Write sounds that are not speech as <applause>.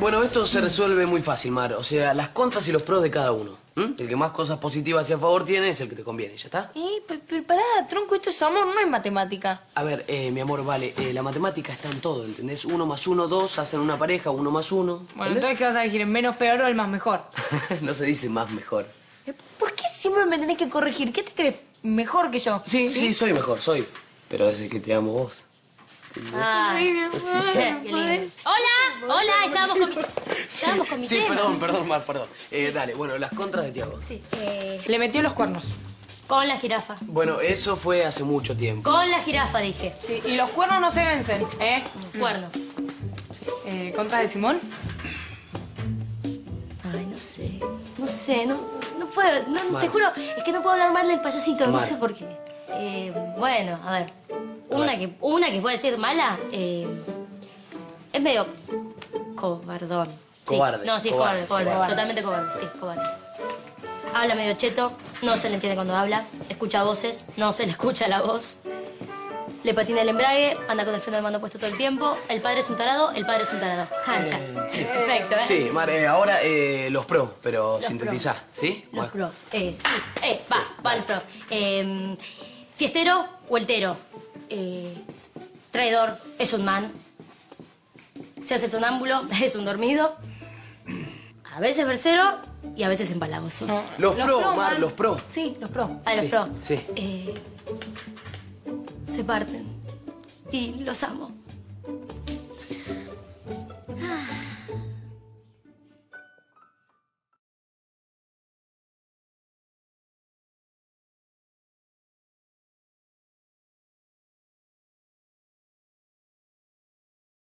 Bueno, esto se resuelve muy fácil, Mar. O sea, las contras y los pros de cada uno. ¿m? El que más cosas positivas y a favor tiene es el que te conviene, ¿ya está? Eh, pe- pero pará, tronco, esto es amor, no es matemática. A ver, eh, mi amor, vale, eh, la matemática está en todo, ¿entendés? Uno más uno, dos, hacen una pareja, uno más uno. Bueno, ¿entendés? entonces, ¿qué vas a elegir? ¿El menos peor o el más mejor? <laughs> no se dice más mejor. Eh, ¿Por qué siempre me tenés que corregir? ¿Qué te crees mejor que yo? Sí, sí, soy mejor, soy. Pero desde que te amo vos. Ay, <laughs> qué lindo. Hola, hola, estábamos con mi, <laughs> estábamos con mi Sí, tema. perdón, perdón, Mar, perdón. Eh, dale, bueno, las contras de Tiago. Sí, eh, Le metió los cuernos. con la jirafa. Bueno, eso fue hace mucho tiempo. Con la jirafa, dije. Sí, y los cuernos no se vencen, ¿eh? Cuernos. eh ¿Contra de Simón? Ay, no sé. No sé, no, no puedo. No, te juro, es que no puedo hablar mal del payasito, no Mar. sé por qué. Eh, bueno, a ver. Una que, una que puede ser mala, eh, es medio cobardón. Sí. Cobarde, No, sí, es cobarde, cobarde, cobarde. Totalmente cobarde, sí, cobarde. Habla medio cheto, no se le entiende cuando habla, escucha voces, no se le <laughs> escucha la voz. Le patina el embrague, anda con el freno de mando puesto todo el tiempo. El padre es un tarado, el padre es un tarado. Ja. <laughs> Perfecto, ¿eh? Sí, Mar, eh, ahora eh, los pros, pero Los sintetizá, ¿sí? Los Bueno. pro. Eh, sí, eh, va, va el pro. Eh, fiestero, vueltero. Eh, traidor, es un man. Se hace sonámbulo, <laughs> es un dormido. A veces versero y a veces empalagoso. Los, Los pro, pro, Mar, Mar. los pro. Sí, los pro. A los Sí, pro. sí. Eh, se parten. Y los amo.